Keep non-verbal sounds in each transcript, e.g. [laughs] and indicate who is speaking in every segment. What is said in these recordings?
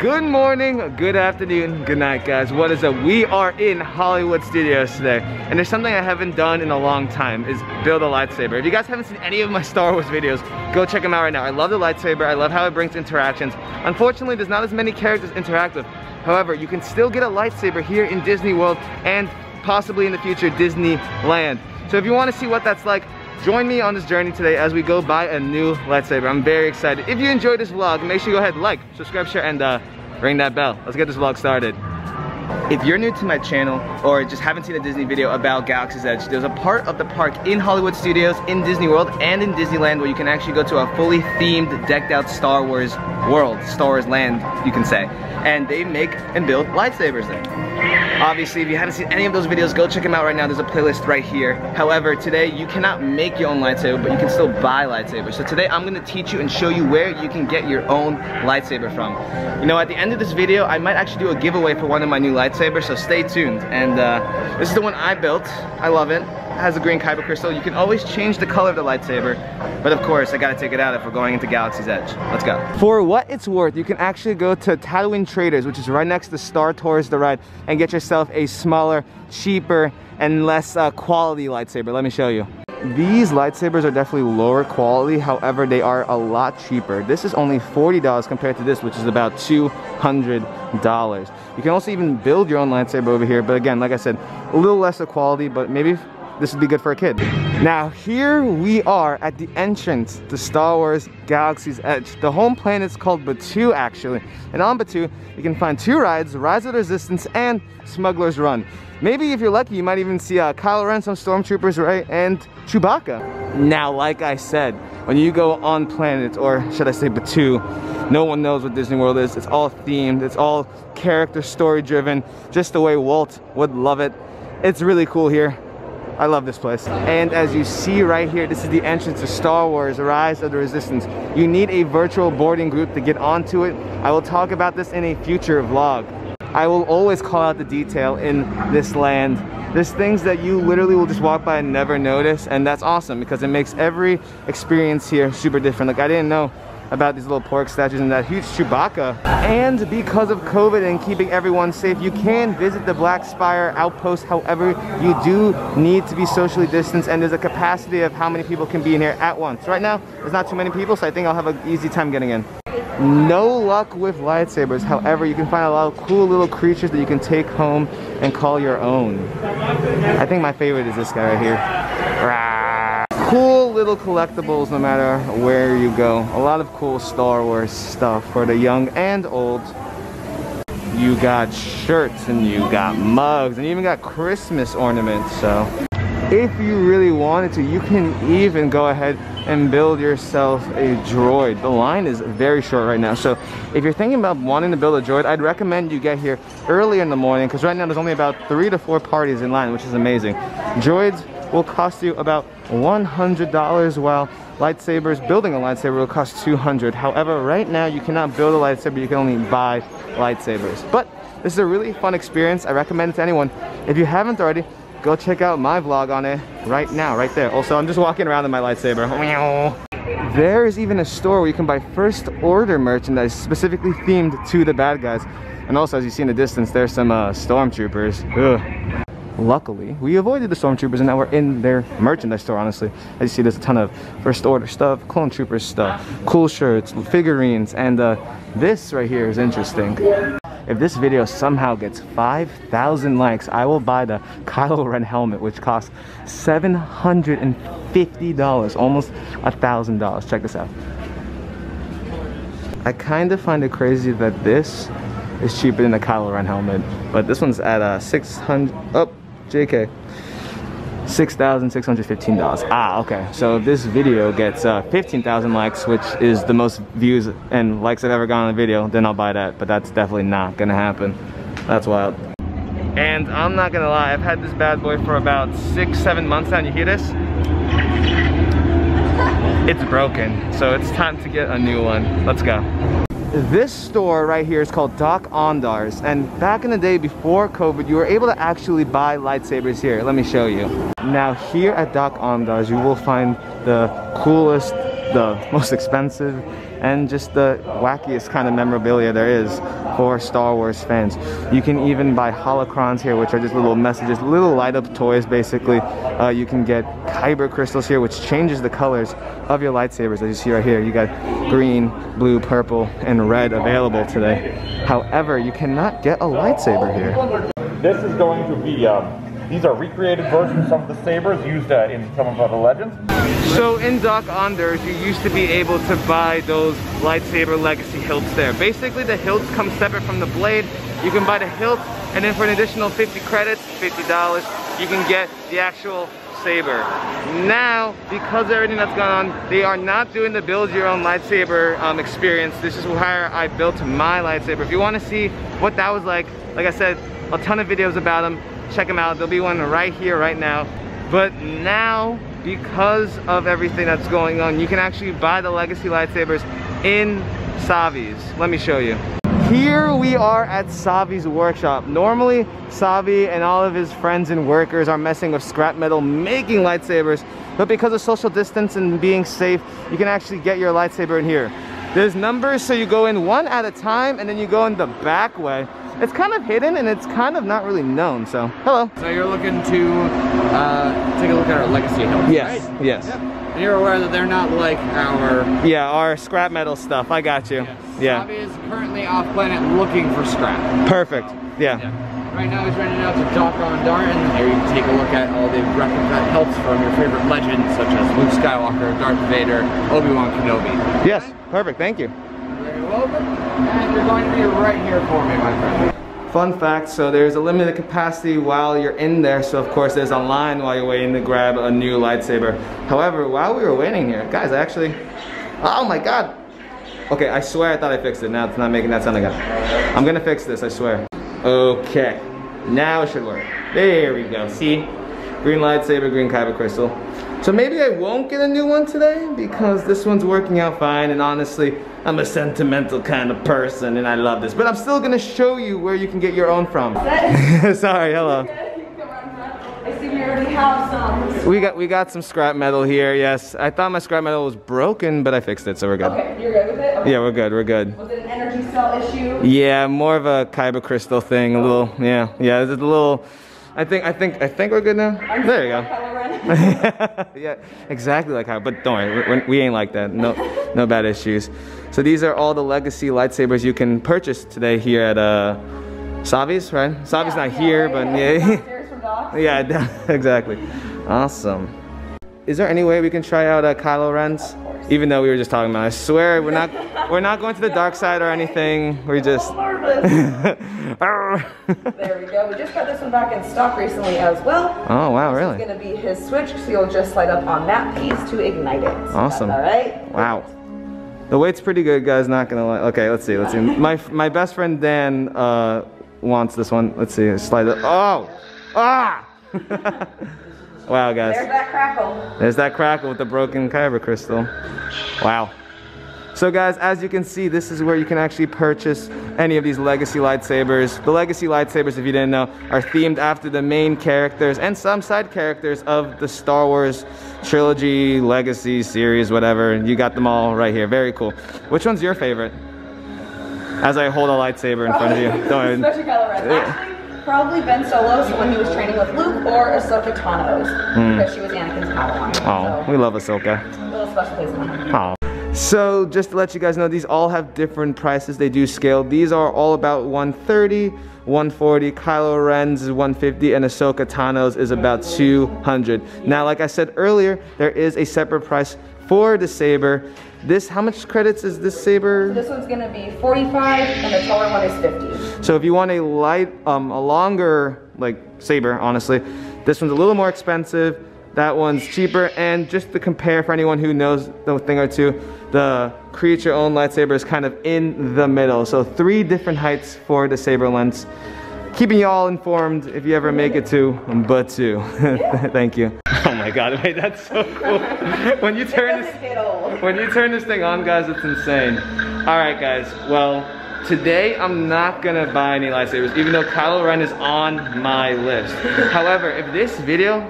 Speaker 1: Good morning, good afternoon, good night guys. What is up? We are in Hollywood Studios today. And there's something I haven't done in a long time is build a lightsaber. If you guys haven't seen any of my [laughs] Star Wars videos, go check them out right now. I love the lightsaber, I love how it brings interactions. Unfortunately, there's not as many characters interactive. However, you can still get a lightsaber here in Disney World and possibly in the future Disneyland. So if you want to see what that's like, Join me on this journey today as we go buy a new lightsaber. I'm very excited. If you enjoyed this vlog, make sure you go ahead, like, subscribe, share, and uh, ring that bell. Let's get this vlog started. If you're new to my channel or just haven't seen a Disney video about Galaxy's Edge, there's a part of the park in Hollywood Studios, in Disney World, and in Disneyland where you can actually go to a fully themed, decked out Star Wars world, Star Wars land, you can say. And they make and build lightsabers there. Obviously, if you haven't seen any of those videos, go check them out right now. There's a playlist right here. However, today you cannot make your own lightsaber, but you can still buy lightsabers. So today I'm gonna teach you and show you where you can get your own lightsaber from. You know, at the end of this video, I might actually do a giveaway for one of my new lightsabers, so stay tuned. And uh, this is the one I built. I love it It has a green kyber crystal. You can always change the color of the lightsaber, but of course, I gotta take it out if we're going into Galaxy's Edge. Let's go. For what it's worth, you can actually go to Tatooine Traders, which is right next to Star Tours The Ride, and get yourself a smaller, cheaper, and less uh, quality lightsaber. Let me show you. These lightsabers are definitely lower quality, however, they are a lot cheaper. This is only $40 compared to this, which is about $200. You can also even build your own lightsaber over here, but again, like I said, a little less of quality, but maybe this would be good for a kid. Now here we are at the entrance to Star Wars Galaxy's Edge. The home planet is called Batuu actually. And on Batuu, you can find two rides, Rise of the Resistance and Smuggler's Run. Maybe if you're lucky, you might even see uh, Kylo Ren, some stormtroopers, right? And Chewbacca. Now, like I said, when you go on planet, or should I say Batuu, no one knows what Disney World is. It's all themed, it's all character story driven, just the way Walt would love it. It's really cool here. I love this place. And as you see right here, this is the entrance to Star Wars Rise of the Resistance. You need a virtual boarding group to get onto it. I will talk about this in a future vlog. I will always call out the detail in this land. There's things that you literally will just walk by and never notice and that's awesome because it makes every experience here super different. Like I didn't know about these little porg statues and that huge Chewbacca. And because of COVID and keeping everyone safe, you can visit the Black Spire outpost. However, you do need to be socially distanced and there's a capacity of how many people can be in here at once. Right now, there's not too many people, so I think I'll have an easy time getting in. No luck with lightsabers. However, you can find a lot of cool little creatures that you can take home and call your own. I think my favorite is this guy right here. Little collectibles no matter where you go. A lot of cool Star Wars stuff for the young and old. You got shirts and you got mugs and you even got Christmas ornaments. So if you really wanted to, you can even go ahead and build yourself a droid. The line is very short right now. So if you're thinking about wanting to build a droid, I'd recommend you get here early in the morning because right now there's only about three to four parties in line, which is amazing. Droids will cost you about $100 while lightsabers, building a lightsaber will cost 200 However, right now you cannot build a lightsaber, you can only buy lightsabers. But this is a really fun experience. I recommend it to anyone. If you haven't already, go check out my vlog on it right now, right there. Also, I'm just walking around in my lightsaber. There is even a store where you can buy first order merchandise specifically themed to the bad guys. And also, as you see in the distance, there's some uh, stormtroopers. Ugh. Luckily, we avoided the stormtroopers and now we're in their merchandise store, honestly. As you see, there's a ton of first order stuff, clone troopers stuff, cool shirts, figurines, and uh, this right here is interesting. If this video somehow gets 5,000 likes, I will buy the Kylo Ren helmet, which costs $750, almost $1,000. Check this out. I kind of find it crazy that this is cheaper than the Kylo Ren helmet, but this one's at uh, 600, oh, JK. $6,615. Ah, okay. So if this video gets uh, 15,000 likes, which is the most views and likes I've ever gotten on a video, then I'll buy that. But that's definitely not gonna happen. That's wild. And I'm not gonna lie, I've had this bad boy for about six, seven months now, you hear this? It's broken, so it's time to get a new one. Let's go. This store right here is called Dok-Ondar's and back in the day before COVID you were able to actually buy lightsabers here. Let me show you. Now here at Dok-Ondar's you will find the coolest the most expensive and just the wackiest kind of memorabilia there is for Star Wars fans. You can even buy holocrons here, which are just little messages, little light up toys basically. Uh, you can get kyber crystals here, which changes the colors of your lightsabers. As you see right here, you got green, blue, purple, and red available today. However, you cannot get a lightsaber here.
Speaker 2: This is going to be, um, these are recreated versions of the sabers used uh, in some of the legends.
Speaker 1: So in Dok-Ondar, you used to be able to buy those lightsaber legacy hilts there. Basically the hilts come separate from the blade. You can buy the hilt and then for an additional 50 credits, $50, you can get the actual saber. Now, because everything that's gone on, they are not doing the build your own lightsaber um, experience. This is where I built my lightsaber. If you want to see what that was like, like I said, a ton of videos about them. Check them out. There'll be one right here, right now. But now, because of everything that's going on, you can actually buy the Legacy lightsabers in Savi's. Let me show you. Here we are at Savi's workshop. Normally, Savi and all of his friends and workers are messing with scrap metal making lightsabers, but because of social distance and being safe, you can actually get your lightsaber in here. There's numbers, so you go in one at a time and then you go in the back way. It's kind of hidden and it's kind of not really known, so hello.
Speaker 3: So you're looking to uh, take a look at our legacy hilts,
Speaker 1: Yes,
Speaker 3: right?
Speaker 1: yes.
Speaker 3: Yep. And you're aware that they're not like our...
Speaker 1: Yeah, our scrap metal stuff, I got you. Yes. Yeah,
Speaker 3: Savi is currently off planet looking for scrap.
Speaker 1: perfect, yeah.
Speaker 3: Yeah. Right now he's running out to Dok-Ondar and here you can take a look at all the replica hilts from your favorite legends such as Luke Skywalker, Darth Vader, Obi-Wan Kenobi.
Speaker 1: Yes, perfect, thank you.
Speaker 3: You're very welcome. And you're going to be right here for me, my friend.
Speaker 1: Fun fact, so there's a limited capacity while you're in there, so of course there's a line while you're waiting to grab a new lightsaber. However, while we were waiting here, guys, actually, oh my god. Okay, I swear I thought I fixed it, now it's not making that sound again. I'm gonna fix this, I swear. Okay, now it should work. There we go, see? Green lightsaber, green kyber crystal. So maybe I won't get a new one today because this one's working out fine and honestly, I'm a sentimental kind of person and I love this. But I'm still gonna show you where you can get your own from. [laughs] Sorry, hello.
Speaker 4: I see we already have some.
Speaker 1: We got we got some scrap metal here, yes. I thought my scrap metal was broken, but I fixed it, so we're good.
Speaker 4: Okay, you're good with it? Okay.
Speaker 1: Yeah, we're good, we're good.
Speaker 4: Was it an energy cell issue?
Speaker 1: Yeah, more of a kyber crystal thing, a little, yeah, yeah, it's a little, I think, I think, I think we're good now. There you go. [laughs] [laughs] Yeah, exactly like how. But don't worry, we, ain't like that. No, no bad issues. So these are all the legacy lightsabers you can purchase today here at uh, Savi's, right? Savi's
Speaker 4: Yeah,
Speaker 1: not
Speaker 4: yeah,
Speaker 1: here,
Speaker 4: right,
Speaker 1: but
Speaker 4: yeah,
Speaker 1: yeah, [laughs] yeah, exactly. Awesome. Is there any way we can try out uh, Kylo Ren's? Even though we were just talking about, it. I swear we're not, we're not going to the dark side or anything. We're just. [laughs]
Speaker 4: There we go. We just got this one back in stock recently as well.
Speaker 1: oh wow,
Speaker 4: This
Speaker 1: really?
Speaker 4: is gonna be his switch, so you'll just slide up on that piece to ignite it. So
Speaker 1: Awesome.
Speaker 4: All right.
Speaker 1: Wow. The weight's pretty good, guys. Not gonna lie. Okay, let's see. Let's see. [laughs] My my best friend Dan uh, wants this one. Let's see. Slide it. Oh, ah! [laughs] wow, guys.
Speaker 4: There's that crackle.
Speaker 1: There's that crackle with the broken kyber crystal. Wow. So guys, as you can see, this is where you can actually purchase any of these legacy lightsabers. The legacy lightsabers, if you didn't know, are themed after the main characters and some side characters of the Star Wars trilogy, legacy, series, whatever. You got them all right here. Very cool. Which one's your favorite? As I hold a lightsaber in front of you. [laughs] Don't
Speaker 4: Especially Kylo Ren.
Speaker 1: Yeah.
Speaker 4: Actually, probably Ben Solo's when he was training with Luke or Ahsoka Tano's hmm. because she was Anakin's Padawan.
Speaker 1: Oh,
Speaker 4: So,
Speaker 1: we love Ahsoka.
Speaker 4: a little special place in my heart.
Speaker 1: So just to let you guys know, these all have different prices. They do scale. These are all about 130, 140. Kylo Ren's is 150, and Ahsoka Tano's is about 200. Now, like I said earlier, there is a separate price for the saber. This, how much credits is this saber?
Speaker 4: This one's gonna be 45 and the taller one is 50.
Speaker 1: So if you want a light, um, a longer like saber, honestly, this one's a little more expensive. That one's cheaper. And just to compare for anyone who knows the thing or two, the create your own lightsaber is kind of in the middle. So three different heights for the saber lengths. Keeping you all informed if you ever make it to Batuu. [laughs] Thank you. Oh my god, wait, that's so cool. when you turn this when you turn this thing on, guys, it's insane. All right, guys. Well, today I'm not gonna buy any lightsabers, even though Kylo Ren is on my list. However, if this video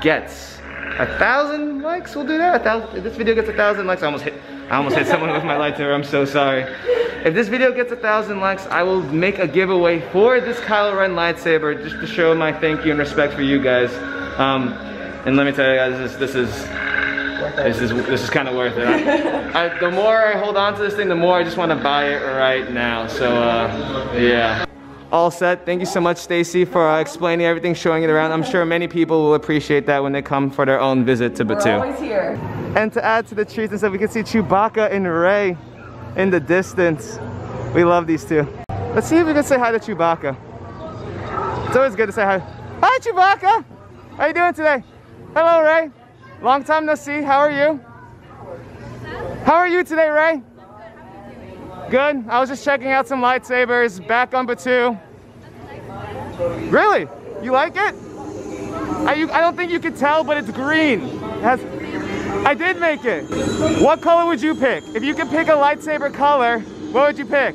Speaker 1: gets a thousand likes, we'll do that. A thousand, if this video gets a thousand likes, I almost hit, I almost hit someone with my lightsaber. I'm so sorry. If this video gets a thousand likes, I will make a giveaway for this Kylo Ren lightsaber just to show my thank you and respect for you guys. Um, and let me tell you guys, this, this is this is this is kind of worth it. I, I, the more I hold on to this thing, the more I just want to buy it right now. So uh, yeah. All set. Thank you so much, Stacy, for uh, explaining everything, showing it around. I'm sure many people will appreciate that when they come for their own visit to Batuu.
Speaker 4: We're always here.
Speaker 1: And to add to the trees and stuff, we can see Chewbacca and Rey in the distance. We love these two. Let's see if we can say hi to Chewbacca. It's always good to say hi. Hi, Chewbacca. How you doing today? Hello, Rey. Long time no see. How are you? How are you today, Rey? Good. I was just checking out some lightsabers back on Batuu. Really? You like it? I, you, I don't think you could tell, but it's green. It has, I did make it. What color would you pick? If you could pick a lightsaber color, what would you pick?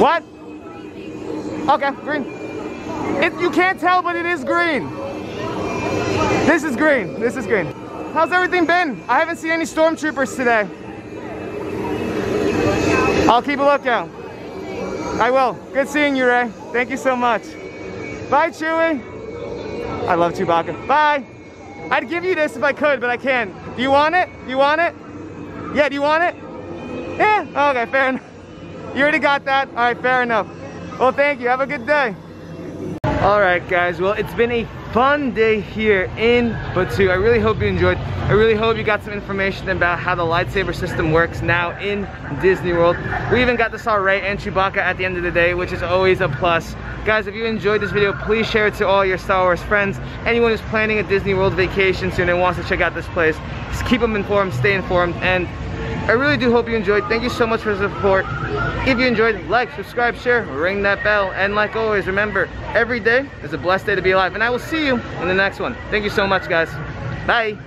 Speaker 1: What? Okay, green. It, you can't tell, but it is green. This is green. This is green. How's everything been? I haven't seen any stormtroopers today. I'll keep a lookout. I will. Good seeing you, Rey. Thank you so much. Bye, Chewie. I love Chewbacca. Bye. I'd give you this if I could, but I can't. Do you want it? Do you want it? Yeah, do you want it? Yeah? Okay, fair enough. You already got that? All right, fair enough. Well, thank you. Have a good day. All right, guys. Well, it's been a fun day here in Batuu. I really hope you enjoyed. I really hope you got some information about how the lightsaber system works now in Disney World. We even got to saw Rey and Chewbacca at the end of the day, which is always a plus. Guys, if you enjoyed this video, please share it to all your Star Wars friends. Anyone who's planning a Disney World vacation soon and wants to check out this place, just keep them informed, stay informed, and I really do hope you enjoyed. Thank you so much for the support. If you enjoyed, like, subscribe, share, ring that bell. And like always, remember, every day is a blessed day to be alive. And I will see you in the next one. Thank you so much, guys. Bye.